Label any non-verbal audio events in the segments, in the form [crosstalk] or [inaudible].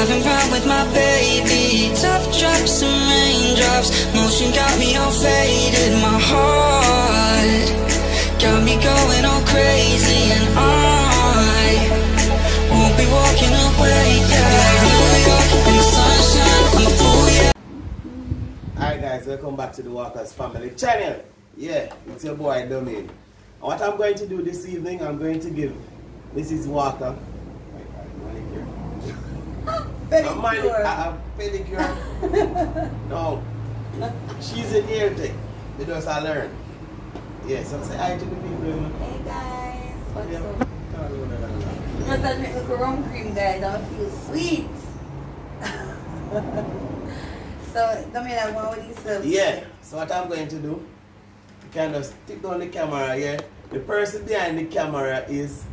Driving round with my baby, drops and raindrops. Motion got me all faded, my heart got me going all crazy, and I won't be walking away. Yeah, New York in the sunshine, I'm a fool. Yeah. Alright guys, welcome back to the Walkers Family Channel. Yeah, it's your boy Domain. What I'm going to do this evening, I'm going to give Mrs. Walker a mani- Pedicure. a, a pedicure. [laughs] no, she's a nail tech because I learned. Yeah, so say hi to the people. Hey guys, what's Yeah. up? Rum cream, guys. I feel sweet. [laughs] so, don't mean I want with yourself. Yeah, so what I'm going to do, kind of stick on the camera here. The person behind the camera is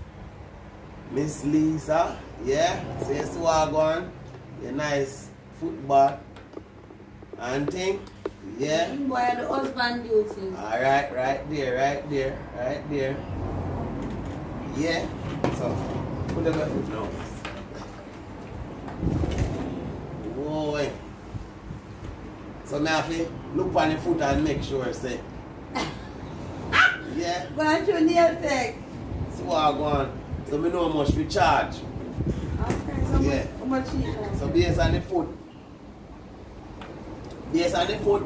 Miss Lisa. Yeah, so you see what I go on? Your nice football and thing. Yeah. Boy, the husband duty. Alright, ah, right there, right there, right there. Yeah. So put the foot now. Whoa. So now if you look on the foot and make sure say. [laughs] yeah. Go on to nail tech. So I go on. So me know how much we charge. Yeah. how much want? So based on the food. Based on the foot.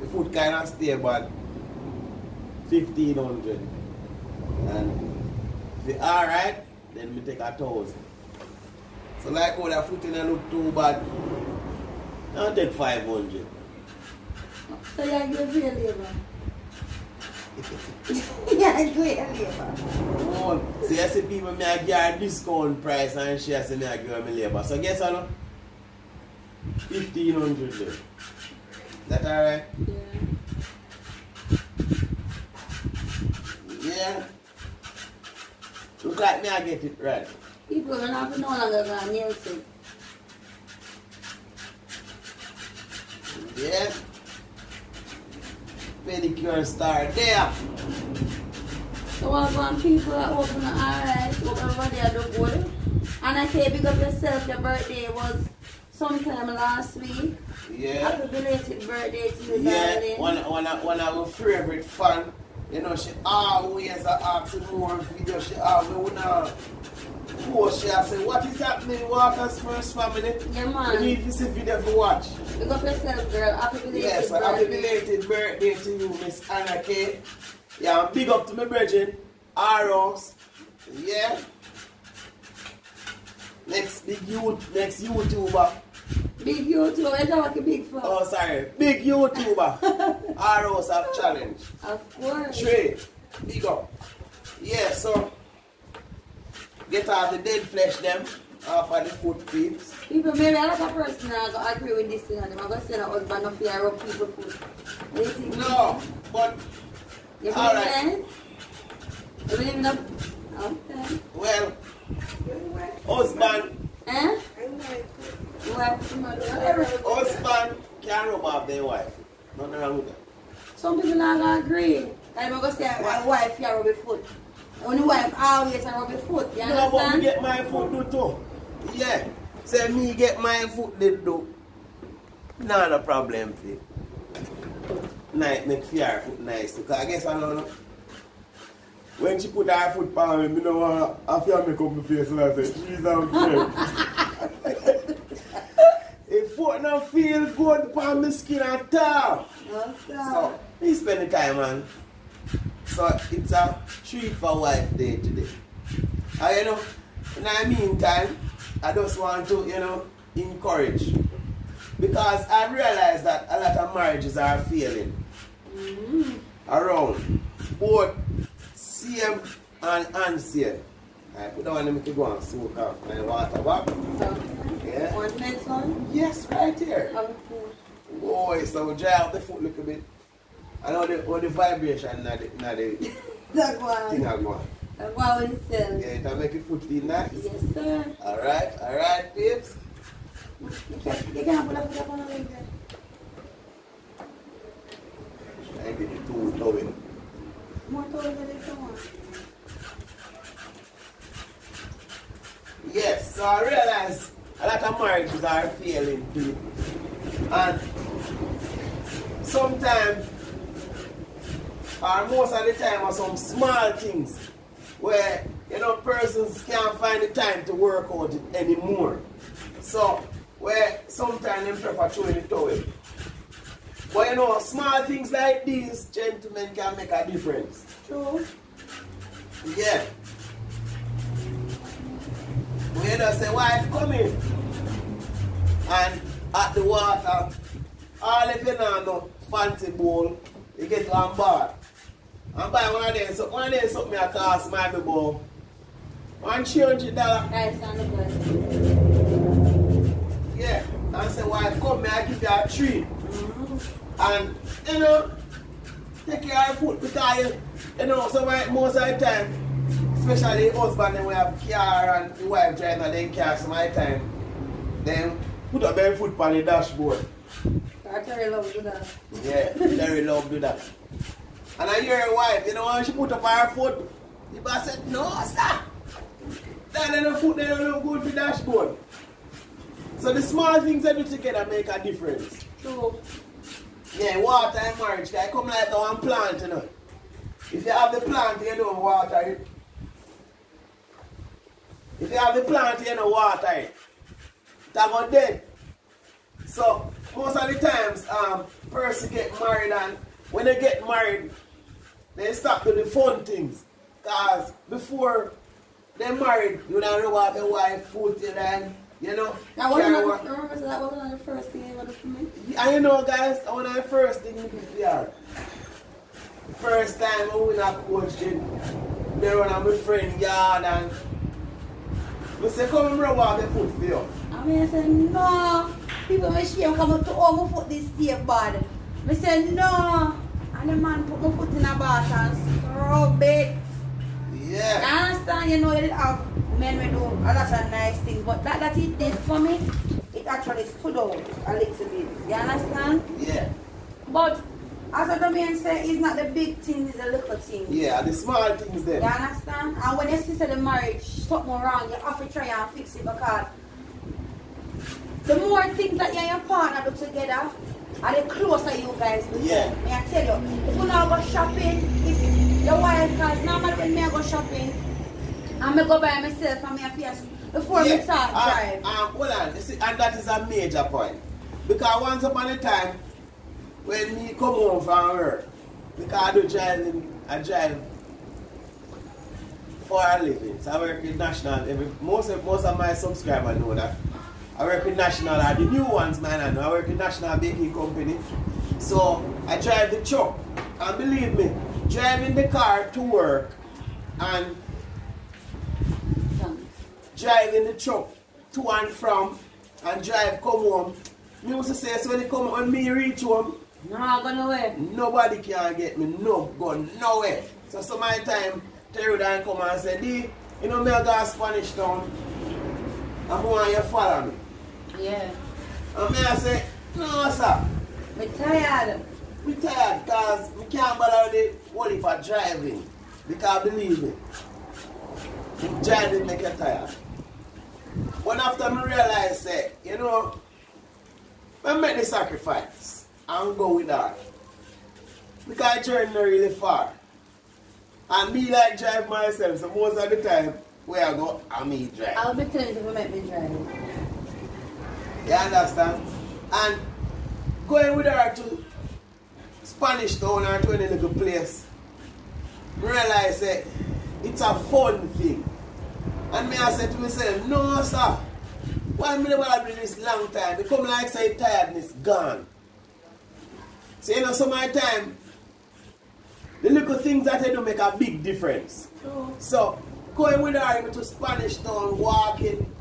The foot kind of stay fifteen hundred. And if it alright, then we take a thousand. So like how that foot in look too bad. I'll take five hundred. So you give me a labor. Yeah, give me a labor. Oh, so you see people me I give her discount price and she say me I give her my labor. So guess what? no? Fifteen hundred there. That alright? Yeah. Yeah. Look like me I get it right. People are not no longer gonna nail tech. Yeah. Pedicure star there. So what about people that open the eyes, hope everybody are doing good. And I say big up yourself, your birthday was sometime last week. Yeah. Happy belated birthday to you, Yeah. darling. One one one of our favorite fan. You know, she always asking more videos. She always wanna post. She say, what is happening, Walker's first family? Yeah, You man. need to see video to watch. Big up yourself, girl. Happy belated Yes, birthday. happy belated birthday to you, Miss Anna K. Yeah, big up to my brethren, Arrows. Yeah. Next big youth, next YouTuber. Big you too. I don't big fan. Oh, sorry, big YouTuber. [laughs] Arrows have challenge. Of course. Trey, big up. Yeah, so get off the dead flesh them off of the foot peeps. People, maybe a lot of person are going to agree with this thing. and I'm going to say that husband of fear rub people food. What do you think? No, but You All in You believe in that? Okay. well, husband, Eh? You to husband can rub off their wife. Nothing wrong with that. Some people are not gonna agree. I'm gonna say my wife here rub her foot. Only wife always a rub her foot. You No, but me get my foot do too. Yeah. Say me get my foot did do. Not a problem for you. Night make fear foot nice too. 'Cause I guess I don't know. When she put her foot on me, me know want I feel make up my face and I say, she's out there. [laughs] If foot not feel good on my skin at all. Okay. So, we spend the time on. So, it's a treat for wife day today. And you know, in the meantime, I just want to, you know, encourage. Because I realize that a lot of marriages are failing Mhm. around both same and unsafe. I put down and make it go and soak off my water back. Yeah. Want next one? Yes, right here. Boy, so dry out the foot a little bit. I know the, all the vibration not the, not the [laughs] That thing one. I go. That one itself. Yeah, it'll make your foot feel nice. Yes, sir. Alright, alright, babes. You can't, you can't put a foot up on the leg there. I get the tool going. More toes than this one. Yes, so I realize a lot lot of marriages are failing too. And sometimes, or most of the time, are some small things where you know persons can't find the time to work out it anymore. So where sometimes them prefer throwing it away. But you know, small things like these, gentlemen, can make a difference. True. Yeah. We you know, say, wife, come in. And at the water, all if you know, no fancy bowl, you get one bar. And buy one of them, so one of them something that cost my One One hundred dollar. Guys, on the bus. Yeah. And say, wife, come here, I give you a treat. Mm-hmm. And, you know, take care of food because, you, you know, so my, most of the time, especially the husband, when we have car and the wife driving and then car some of the time, then put up their foot on the dashboard. I Terry love do that. Yeah, very love do that. And I hear a wife, you know, when she put up her foot, the boss said, no, sir. That little foot, they don't look good for dashboard. So the small things that do together make a difference. True. Yeah, water and marriage, can come like the one plant, you know. If you have the plant, you don't water it. If you have the plant, you don't water it. That go dead. So most of the times, um, person get married and when they get married, they stop doing the fun things. Cause before they married, you don't know what your wife food you and you know. Now, what carry remember, that was one of the first things you ever for me? And you know, guys, one of the first things we did here, the first time I went a coach gym, me run on my friend yard and I say, come and off the foot for you. I mean, I said, no. People may shame come up to all my foot this stay bad. I said, no. And the man put my foot in a bath and scrub it. You Yeah. understand? You know, you have men will do oh, a lot of nice things, but that that it did for me, it actually stood out a little bit. You understand? Yeah. But as the man say, it's not the big things, it's the little things. Yeah, the small things You understand? And when you see the marriage something wrong, you have to try and fix it because the more things that you and your partner do together, and the closer you guys become. Yeah. May I tell you, if you now go shopping, if your wife, because normally when me go shopping, and me go by myself and me a face before me start uh, drive. Um, hold on, see, and that is a major point. Because once upon a time, when me come home from work, because I do driving, I drive for a living. So I work with National. Every, most of most of my subscribers know that. I work with National, or the new ones, man. I know. I work with National Baking Company. So I drive the truck. And believe me, driving the car to work and driving the truck to and from and drive come home. Me used to say so when they come when me reach home, No, I'm going away. nobody can get me no go nowhere. So some of time Terry Dan come and say, D, you know me I got Spanish town. I'm you to follow me. Yeah. And me I say, no sir. Me tired. Me tired because me can't bother with the only for driving. Because believe me, driving make you tired. When after me realize say, you know, I make the sacrifice and go with that. Because I journey not really far. And me like drive myself, so most of the time where I go, I me drive. I'll be telling you if you make me drive. You understand? And going with her to Spanish town or to any little place, realize that it's a fun thing. And me I said to myself, no sir, why me never have been this long time? It come like say tiredness gone. So you know some of the time, the little things that I do make a big difference. True. So, going with her to Spanish town, walking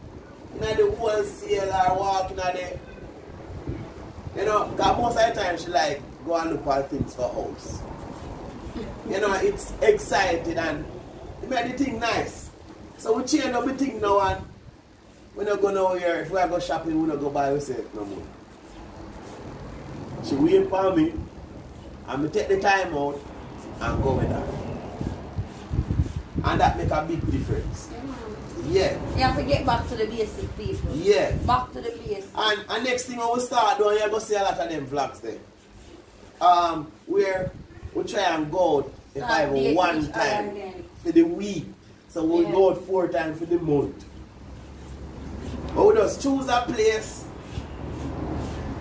in the wholesale or walking at the, you know, because most of the time she like go and look at things for house. You know, it's exciting and it made the thing nice. So we change up the thing now and we're not go nowhere. If we go shopping, we're not go by ourselves no more. She wait for me and me take the time out and go with her. And that make a big difference. Yeah, You have to get back to the basic, people. yeah. Back to the basic. And, and next thing I will start doing, you're going to see a lot of them vlogs there. Um, where we try and go out if I have one dating each other time for the week. So we'll Yeah. go out four times for the month. But we just choose a place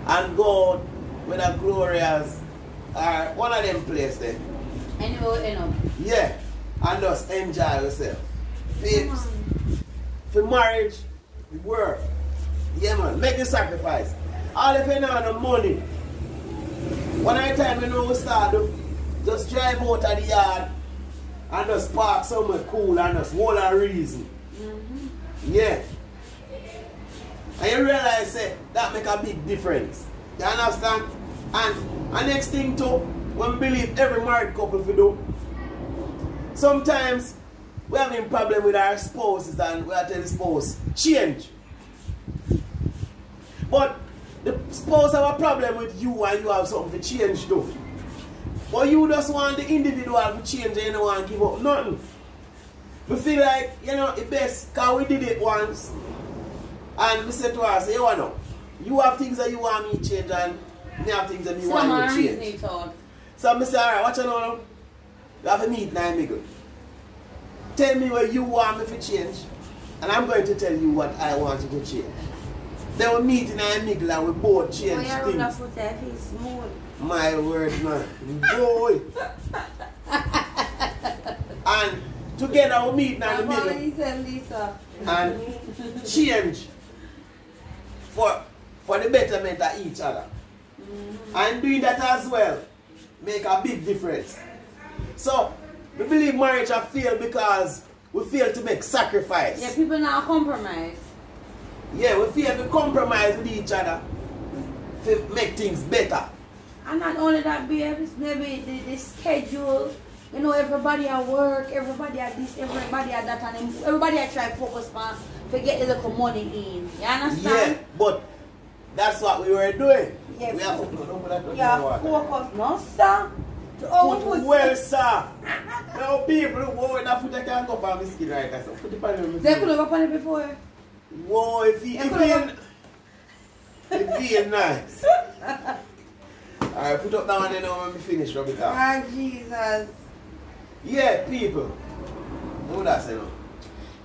and go out with a glorious or one of them places there. Anyway, you know. Yeah. And just enjoy yourself. Babes, for marriage, the work. Yeah man, make the sacrifice. All if you know the money. One at a time you know we start just drive out of the yard and just park somewhere cool and just hold a reason. Mm-hmm. Yeah. And you realize say, that make a big difference. You understand? And, and next thing too, when we believe every married couple we do, sometimes we having problem with our spouses and we are telling the spouse, change. But the spouse have a problem with you and you have something to change too. But you just want the individual to change and you don't want to give up nothing. We feel like, you know, it best because we did it once. And we said to us, you know, you have things that you want me to change and me have things that me Some want you to change. So I say, alright, watch out now. You have to meet now, Miguel. Tell me what you want me to change. And I'm going to tell you what I want you to change. Then we meet in Miguel and we both change yeah, run things. foot there, he's smooth. My word, man. Boy. and together we meet now in the middle and change for for the betterment of each other. And doing that as well make a big difference. So we believe marriage have failed because we fail to make sacrifice. Yeah, people now compromise. Yeah, we fail to compromise with each other to make things better. And not only that, babes, maybe the, the schedule, you know, everybody at work, everybody at this, everybody at that, and everybody at try to focus on to get the little money in. You understand? Yeah, but that's what we were doing. Yeah, we have to no, no, put that on Yeah, the water. focus, no, sir. To foot. well, sir. Now people who that foot I can't go on my skin right now. So put it on your They could have upon it before. Whoa, if he, if he, if he nice. [laughs] Alright, put up that one then now when we finish rub it out. Ah, Jesus. Yeah, people. What would I say now?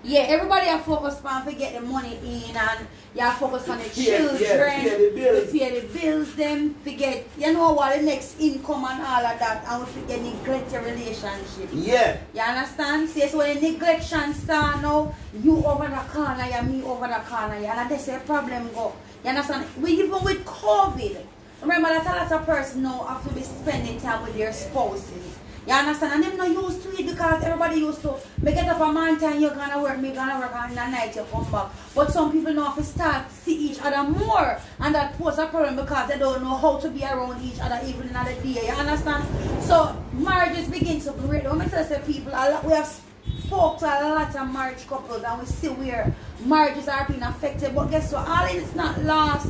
Yeah, everybody are focused on to get the money in and y'all focused on the Yeah, yeah, children, pay the bills. pay the bills, them forget, you know what, the next income and all of that, and we forget neglect your relationship. Yeah. You understand? See, so when the neglection start now, you over the corner, you me over the corner, you and that's a problem go. You understand? We even with COVID, remember that a lot of person now have to be spending time with their spouses. You understand? And them not used to it because everybody used to make get up a time you're gonna work, me gonna work and the night you come back. But some people now have to start see each other more and that pose a problem because they don't know how to be around each other even in the day. You understand? So marriages begin to break. I tell people a lot we have spoke to a lot of marriage couples and we see where marriages are being affected. But guess what? All is not lost.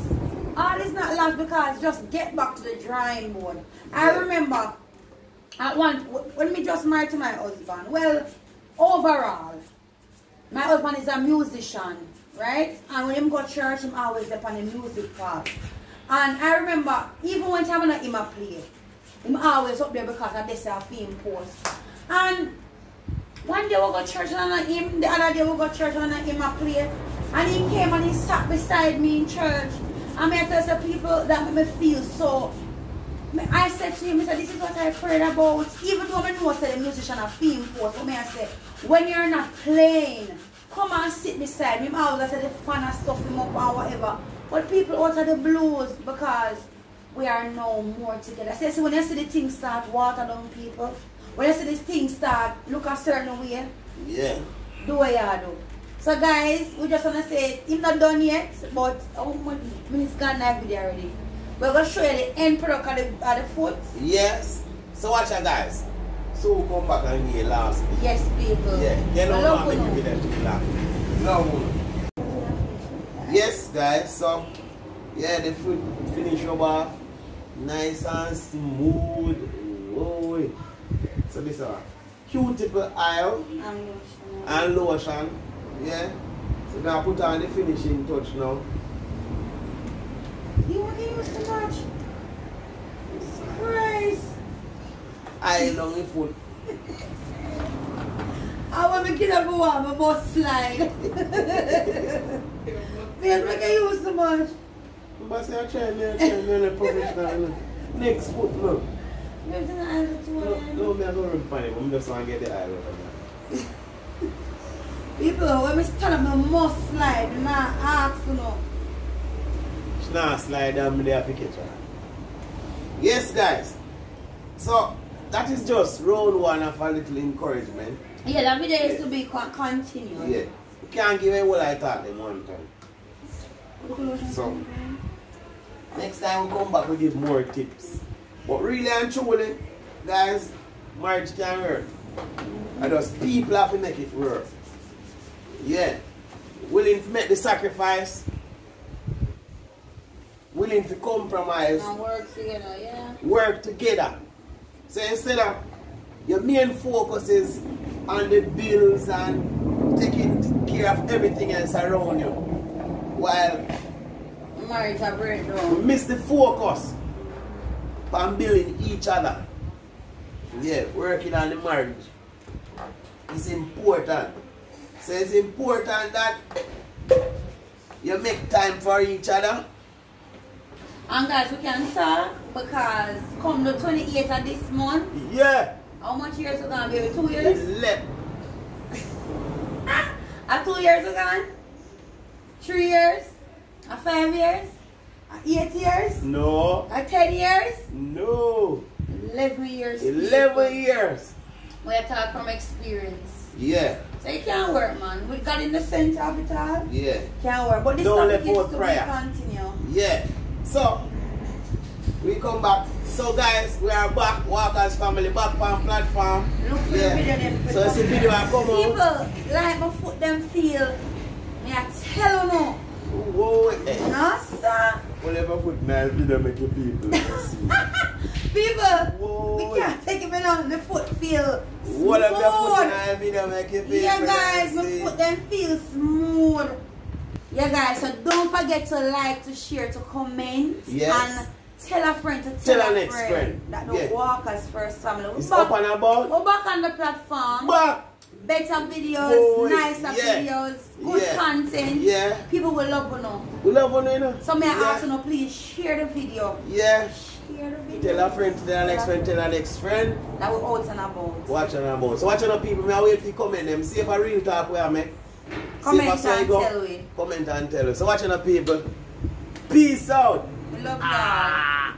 All is not lost because just get back to the drawing board. I remember at one when me just married to my husband. Well, overall, my husband is a musician, right? And when him go to church, him always up on the music part. And I remember even when time when him a play, him always up there because of this a film post. And one day we go to church and him, the other day we go to church and him a play. And he came and he sat beside me in church. And I tell some people that make me feel so I said to him, I said, this is what I prayed about. Even though I know said the musician a film post, but me I said, when you're not playing, come and sit beside me. I always said the fun and stuff him up or whatever. But people out of the blues because we are no more together. I said, so when you see the things start water down people, when you see these things start look a certain way, Yeah. do what you do. So guys, we just wanna say him not done yet, but oh my minutes gone that video already. We're gonna show you the end product of the, of the foot. Yes. So watch out guys. So come back and hear last week. Yes, people. Yeah. Get I on love and you make you know. them to laugh. No. Yes guys, so yeah the food finish over. Nice and smooth. Whoa. So this is a cuticle oil I'm lotion. and lotion. Yeah? So now put on the finishing touch now. You want to use too much? Jesus Christ. I long the foot. [laughs] I want to get up and walk, I must slide. Please make I use too much. But say I try me, I try me, I'm professional. Next foot, look. Maybe it's island to No, one. no, me I go run pan it, I'm just want to get the eye out of that. People, when me stand up, I must slide. I'm not ask you know. She now slide down me there to catch her. Yes, guys. So, that is just round one of a little encouragement. Yeah, that video is to be con- continued. Yeah. You can't give away what I thought them one time. So, next time we come back, we give more tips. But really and truly, guys, marriage can work. And just people have to make it work. Yeah. Willing to make the sacrifice. Willing to compromise. And work together, yeah. Work together. So instead of your main focus is on the bills and taking care of everything else around you. While Marriage a breakdown. miss the focus on building each other. Yeah, working on the marriage is important. So it's important that you make time for each other. And guys, we can talk because come the 28th of this month, Yeah, how much years are gone, baby? Two years? Left. [laughs] A two years are gone? Three years? A five years? A eight years? No, A ten years? no, Eleven years. 11 years. We are talking from experience. Yeah, So you can't work, man. We got in the center of it all. yeah, Can't work. But this Don't topic is to prayer. be continue. yeah. So, we come back. So, guys, we are back. Walkers family back on platform. Look for the video them. So, it's a video I come People out. like my foot them feel. Me I tell you no. Whoa, eh. No sir. Whatever put nice video make your people [laughs] see. People, Whoa. we can't take it on the foot feel Whatever put smooth. nice video make your people Yeah guys, my see. foot them feel smooth. Yeah guys, so don't forget to like, to share, to comment Yes. and tell a friend to tell, Tell a next friend. that the Yeah. Walkers First Family. We're It's back, up and about. we're back on the platform. Back. Better videos, Boy, nicer yeah. videos, good Yeah. content. Yeah. People will love you know. We love one, you know. So may I yeah. ask you know, please share the video. Yeah. Share the video. Tell a friend, tell a next friend, tell a next friend. That we're out and about. Watch on about. So watch on people, me I wait for you comment them. See if I real talk where I make. Comment See if I say and go. tell we. Comment and tell us. So watch on people. Peace out. We love. Ah.